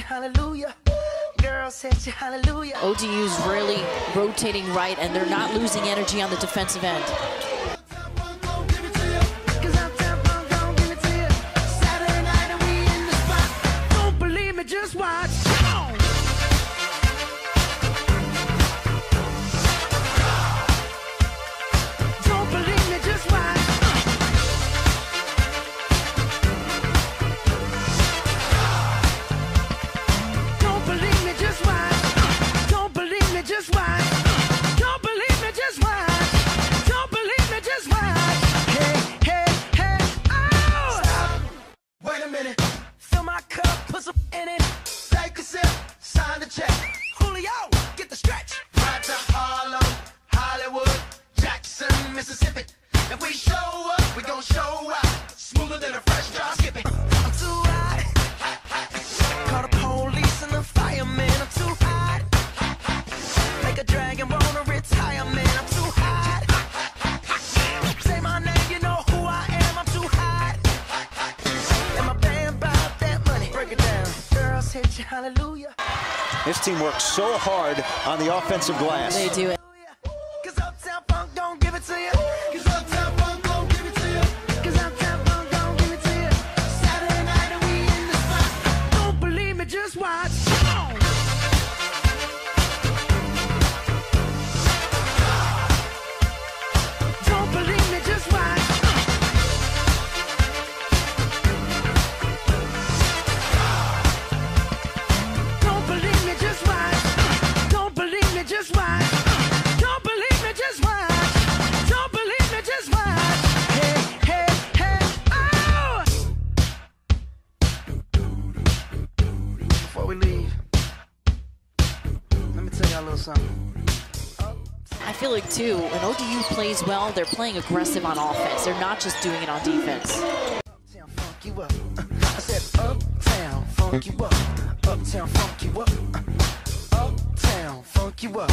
hallelujah. ODU's really rotating right, and they're not losing energy on the defensive end. Fill my cup, put some in it. Take a sip, sign the check. Julio, get the stretch. Hallelujah. This team works so hard on the offensive glass. They do it. A little something. I feel like, too, when ODU plays well, they're playing aggressive on offense. They're not just doing it on defense. Uptown funk you up. I said uptown funk you up. Uptown funk you up. Uptown funk you up.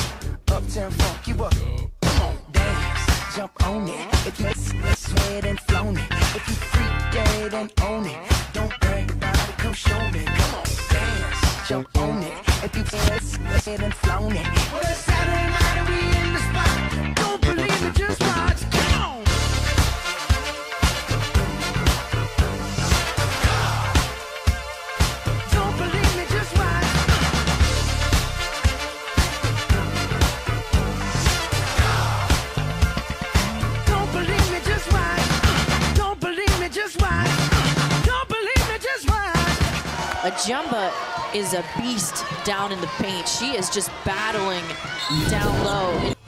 Uptown funk you up. Come on, dance, jump on it. If you sweat and flown it. If you freak dead and own it. Don't brag about it, come show me. Come on, dance, jump on it. If you sweat and flown it. Well, it's Saturday night and we in the spot. Don't believe it, just watch. Come on. Don't believe me, just watch. Don't believe me, just watch. Don't believe me, just watch. Don't believe me, just watch. Ajumba is a beast down in the paint. She is just battling down low.